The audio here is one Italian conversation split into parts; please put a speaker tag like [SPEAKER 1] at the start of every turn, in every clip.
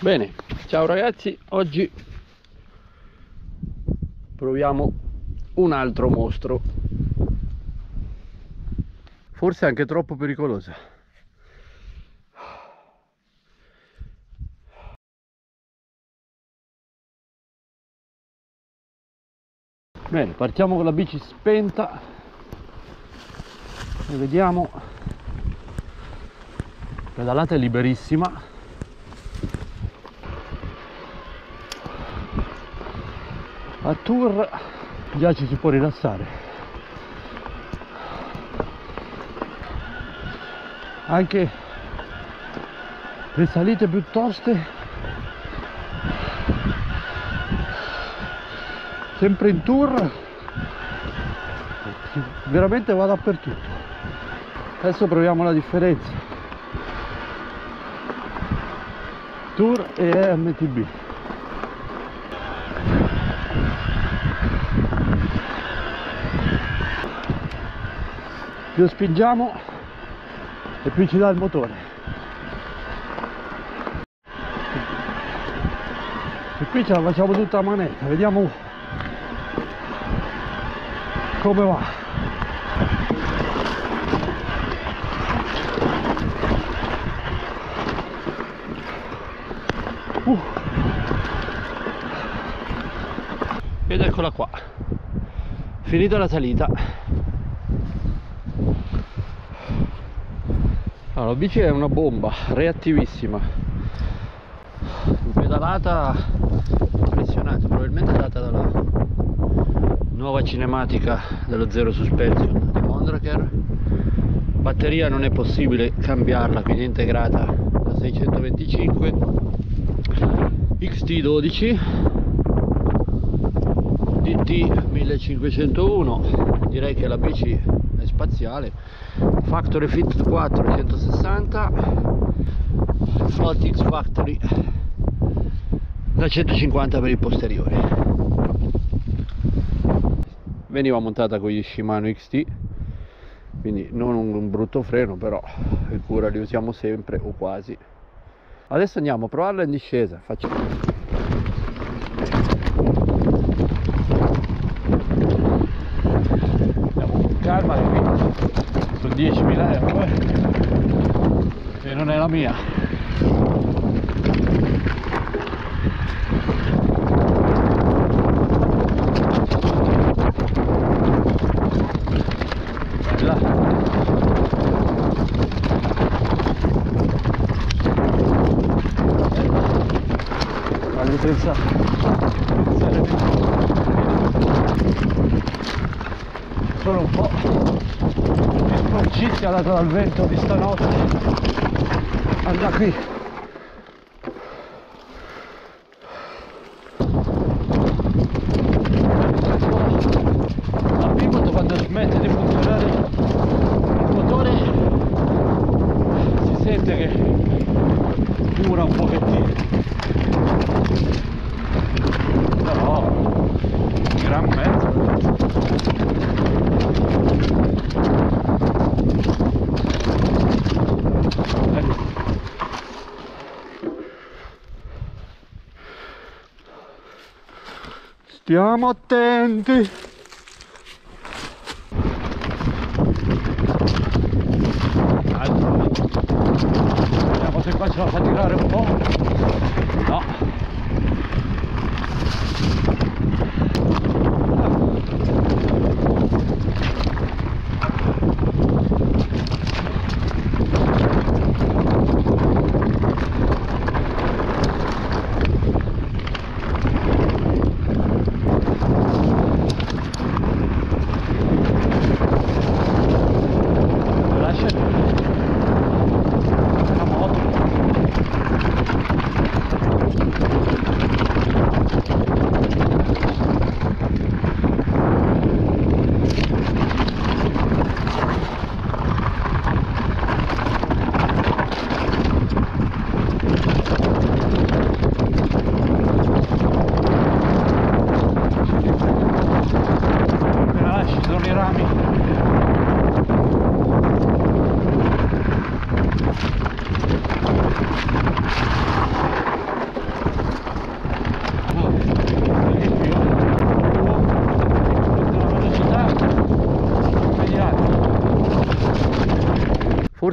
[SPEAKER 1] Bene, ciao ragazzi, oggi proviamo un altro mostro. Forse anche troppo pericolosa. Bene, partiamo con la bici spenta e vediamo. Pedalata è liberissima. A tour già ci si può rilassare. Anche le salite più toste sempre in tour veramente va dappertutto. Adesso proviamo la differenza. Tour e MTB più spingiamo e più ci dà il motore. E qui ce la facciamo tutta a manetta vediamo come va. Uh. ed eccola qua. Finita la salita allora, la bici è una bomba reattivissima. Pedalata impressionante probabilmente data dalla nuova cinematica dello Zero Suspension di Mondraker. Batteria non è possibile cambiarla quindi è integrata da 625 XT12 DT 1501 direi che la bici spaziale. Factory Fit 4 160 Float X Factory da 150 per il posteriore. Veniva montata con gli Shimano XT quindi non un brutto freno però il cura li usiamo sempre o quasi. Adesso andiamo a provarla in discesa facciamo andiamo con calma che qui sono 10.000 euro eh. e non è la mia. Senza solo un po' di sporcizia data dal vento di stanotte. Guarda qui. La pivot quando smette di funzionare il motore si sente che dura un pochettino. Gran mezzo stiamo attenti. Vediamo se qua ce la fa tirare un po'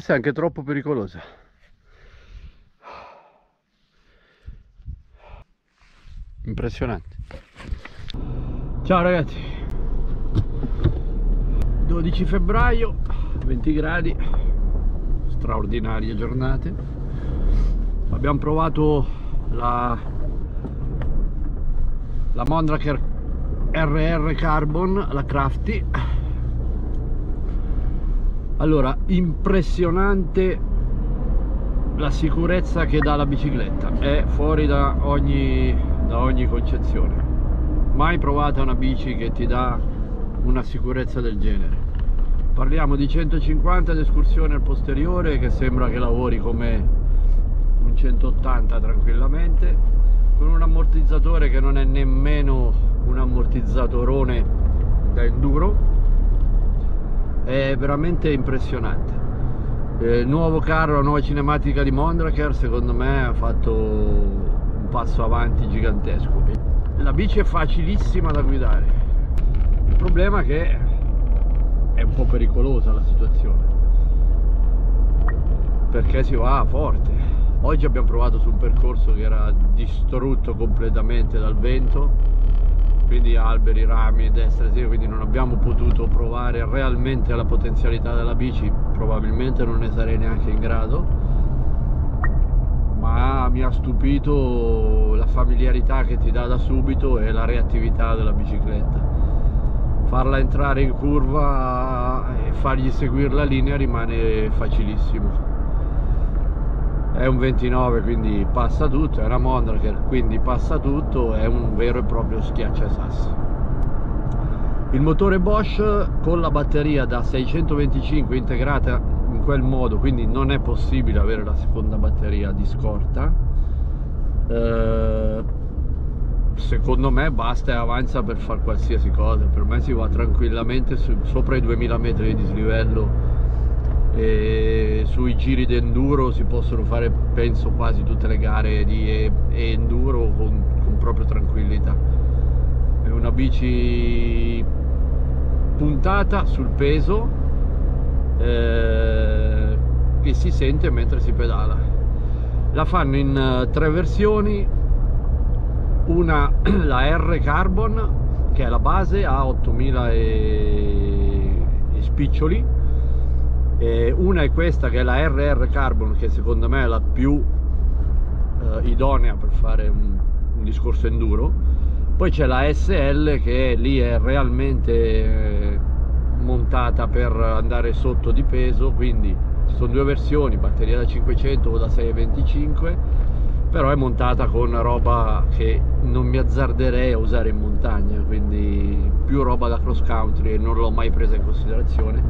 [SPEAKER 1] forse anche troppo pericolosa. Impressionante. Ciao ragazzi. 12 febbraio 20 gradi. Straordinarie giornate. Abbiamo provato la la Mondraker RR Carbon la Crafty allora impressionante la sicurezza che dà la bicicletta. È fuori da ogni, da ogni concezione. Mai provata una bici che ti dà una sicurezza del genere. Parliamo di 150 d'escursione al posteriore che sembra che lavori come un 180 tranquillamente con un ammortizzatore che non è nemmeno un ammortizzatorone da enduro è veramente impressionante. Il nuovo carro, la nuova cinematica di Mondraker secondo me ha fatto un passo avanti gigantesco. La bici è facilissima da guidare. Il problema è che è un po' pericolosa la situazione. Perché si va forte. Oggi abbiamo provato su un percorso che era distrutto completamente dal vento quindi alberi, rami, destra sinistra, quindi non abbiamo potuto provare realmente la potenzialità della bici, probabilmente non ne sarei neanche in grado, ma mi ha stupito la familiarità che ti dà da subito e la reattività della bicicletta. Farla entrare in curva e fargli seguire la linea rimane facilissimo è un 29 quindi passa tutto, è una Mondraker quindi passa tutto, è un vero e proprio schiacciasassi. Il motore Bosch con la batteria da 625 integrata in quel modo, quindi non è possibile avere la seconda batteria di scorta. Eh, secondo me basta e avanza per fare qualsiasi cosa, per me si va tranquillamente sopra i 2000 metri di dislivello e sui giri d'enduro si possono fare penso quasi tutte le gare di enduro con, con proprio tranquillità. È una bici puntata sul peso eh, che si sente mentre si pedala. La fanno in uh, tre versioni. Una la R Carbon che è la base a 8000 e, e spiccioli e una è questa che è la RR Carbon che secondo me è la più eh, idonea per fare un, un, discorso enduro. Poi c'è la SL che lì è realmente eh, montata per andare sotto di peso quindi ci sono due versioni batteria da 500 o da 625 però è montata con roba che non mi azzarderei a usare in montagna quindi più roba da cross country e non l'ho mai presa in considerazione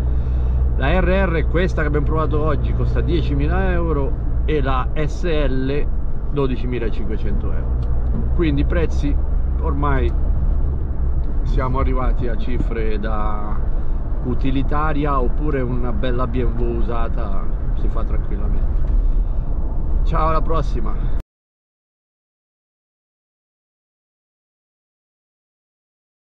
[SPEAKER 1] la RR questa che abbiamo provato oggi costa 10.000 euro e la SL 12.500 euro. Quindi prezzi ormai siamo arrivati a cifre da utilitaria oppure una bella BMW usata si fa tranquillamente. Ciao alla prossima